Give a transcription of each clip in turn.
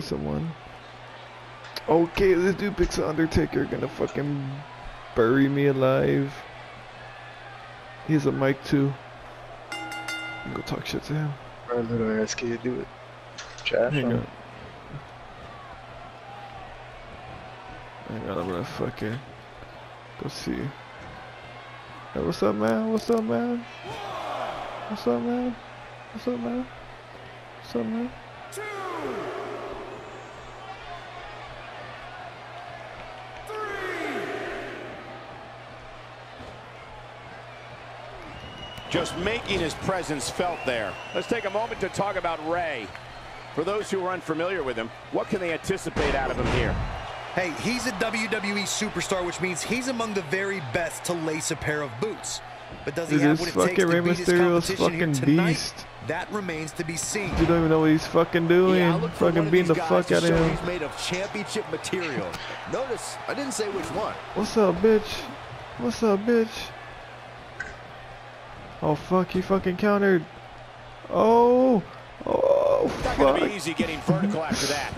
someone. Okay, this dude picks Undertaker, gonna fucking bury me alive. He has a mic too. I'm go talk shit to him. Our little ass kid do it. Trash Hang on. Hang on, I'm gonna fucking go see. Hey, what's up, man? What's up, man? What's up, man? What's up, man? What's up, man? Just making his presence felt there. Let's take a moment to talk about Rey. For those who are unfamiliar with him, what can they anticipate out of him here? Hey, he's a WWE superstar, which means he's among the very best to lace a pair of boots. But does he Dude, have what it takes fucking to Rey beat his competition here tonight? beast. That remains to be seen. You don't even know what he's fucking doing. Yeah, I look for one fucking of beating the these guys fuck to out of him. He's made of championship material. Notice, I didn't say which one. What's up, bitch? What's up, bitch? Oh fuck, he fucking countered. Oh, oh fuck. Not going to be easy getting vertical after that.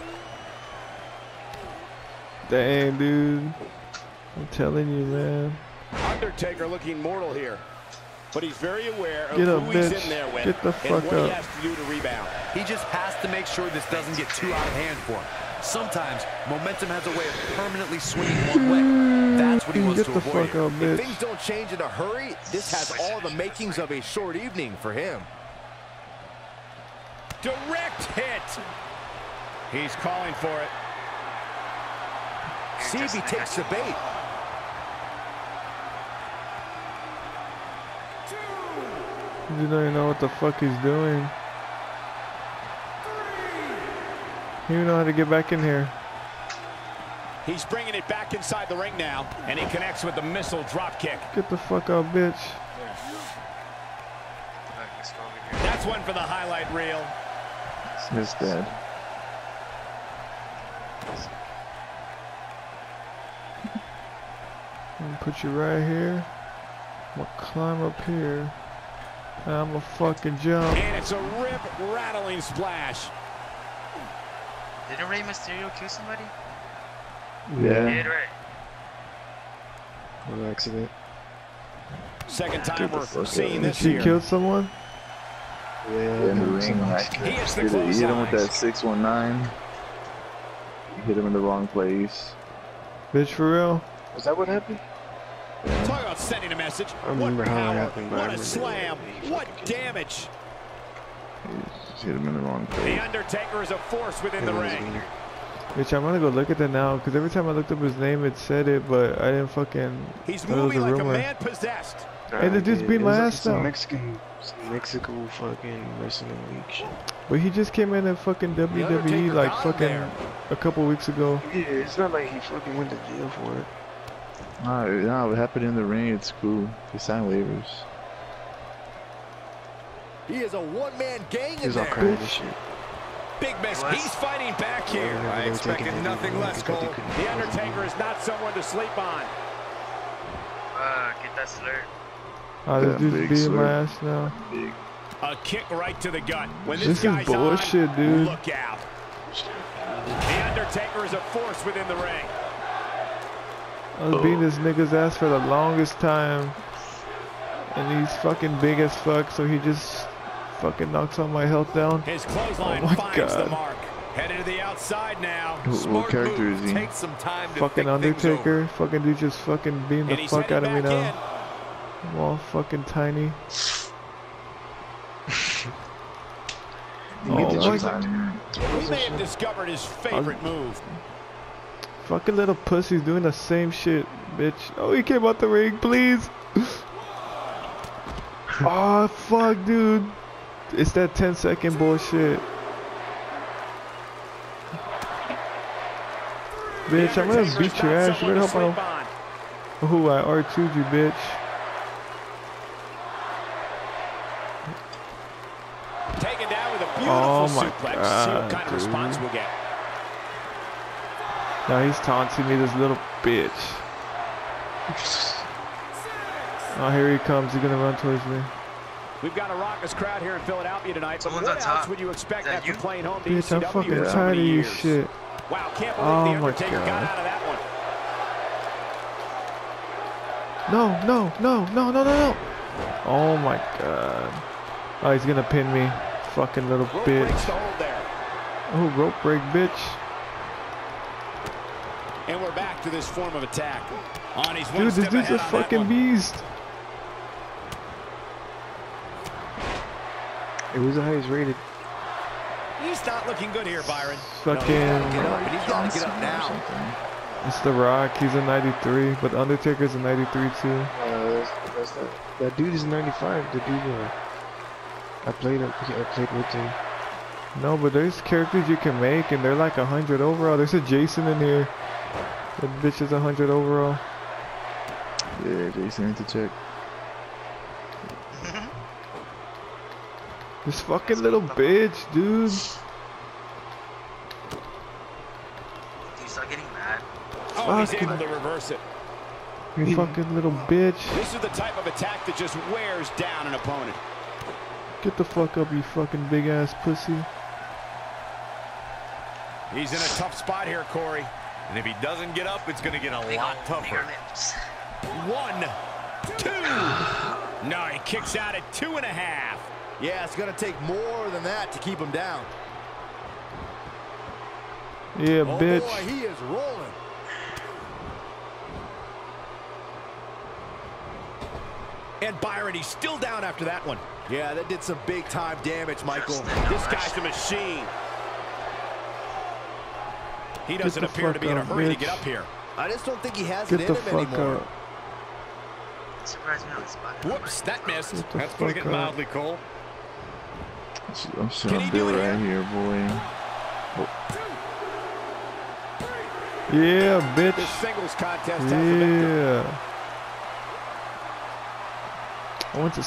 Damn, dude. I'm telling you, man. Undertaker looking mortal here. But he's very aware of Get who up, he's in there with Get the fuck and fuck what he up. has to do to rebound. He just has to make sure this doesn't get too out of hand for him. Sometimes momentum has a way of permanently swinging one way. That's what he wants Get to the avoid. fuck up, If bitch. things don't change in a hurry, this has all the makings of a short evening for him. Direct hit. He's calling for it. See if he takes the bait. You don't even know what the fuck he's doing. He don't know how to get back in here. He's bringing it back inside the ring now, and he connects with the missile drop kick. Get the fuck out, bitch. That's one for the highlight reel. It's dead. I'm gonna put you right here. I'm gonna climb up here. And I'm gonna fucking jump. And it's a rip rattling splash. Didn't Rey Mysterio kill somebody? Yeah. Did Rey? What accident? Second time Get we're seeing out. Did this she here. kill someone? Yeah, in the ring. He hits the Hit, hit him with that 619. Hit him in the wrong place. Bitch, for real? Is that what happened? Talk about sending a message. I remember what how it power, happened, but what a slam, what damage. He just hit him in the wrong place. The. Undertaker is a force within the It was ring. weird. Bitch, I'm gonna go look at it now, because every time I looked up his name, it said it, but I didn't fucking. He's thought it was moving a like a man possessed. Hey, the dude's It beat my was like ass some now. Mexican, some Mexico fucking wrestling league shit. But he just came in at fucking WWE like fucking there. a couple weeks ago. Yeah, it's not like he fucking went to jail for it. Nah, nah, what happened in the ring, it's cool. He signed waivers. He is a one-man gang He in was all there. crying and shit. Big miss. He's fighting back here. I expected nothing less, Cole. The Undertaker is not someone to sleep on. Uh, get that slur. Oh, this Yeah, dude's beating my ass now. Big. A kick right to the gut. When this, This is guy's bullshit, on, dude. look out. The Undertaker is a force within the ring. I was beating this nigga's ass for the longest time. And he's fucking big as fuck, so he just fucking knocks all my health down. His clothesline Oh my finds the God. mark. Headed to the outside now. Who- what character is he? Some time to Fucking think things over. Undertaker. Fucking dude just fucking beating the fuck out of me back now. I'm all fucking tiny. Oh the my God. out there. We may have discovered his favorite move. Fucking little pussies doing the same shit, bitch. Oh, he came out the ring, please. oh, fuck, dude. It's that 10 second bullshit. Bitch, I'm gonna beat your ass. You someone better to hope I sleep don't. on. Ooh, I R2'd you, bitch. Taken down with a oh beautiful Oh my suplex. See what God, kind of response we'll get. Now he's taunting me, this little bitch. Oh, here he comes. He's gonna run towards me. We've got a raucous crowd here in Philadelphia tonight, but Someone's what on top. else would you expect Is that after you? playing home to Bitch, I'm fucking for so tired of many you years? shit. Wow, can't believe Oh The my Undertaker got out of that one. No, no, no, no, no, no, no. Oh my god. Oh, he's gonna pin me. Fucking little Rope bitch. the hold there. Oh, rope break, bitch. And we're back to this form of attack. On, he's one Dude, this dude's a on that fucking one. beast. It was the highest rated. He's not looking good here, Byron. Fucking. Get up, he's got to get up now. It's The Rock. He's a 93, but Undertaker's a 93 too. Uh, that's, that's that, that dude is 95. The dude, uh, I played, I played with him. No, but there's characters you can make, and they're like 100 overall. There's a Jason in here. That bitch is 100 overall. Yeah, Jason need to check. This fucking little bitch, dude. Dude, start getting mad. Oh, he's Fucking- able to reverse it. You fucking little bitch. This is the type of attack that just wears down an opponent. Get the fuck up, you fucking big ass pussy. He's in a tough spot here, Corey. And if he doesn't get up, it's going to get a Big lot tougher. One, two. No, he kicks out at two and a half. Yeah, it's going to take more than that to keep him down. Yeah, Oh bitch. boy, he is rolling. And Byron, he's still down after that one. Yeah, that did some big time damage, Michael. This guy's a machine. He doesn't appear to fuck be in a up, hurry to get up here. I just don't think he has Get it the in him fuck anymore. up. Surprised me on the spot. Whoops, that missed. That's putting it fuck mildly, Cole. I'm Can showing he Bill do it right here, boy. Yeah, This bitch. singles contest has a. Yeah. I went to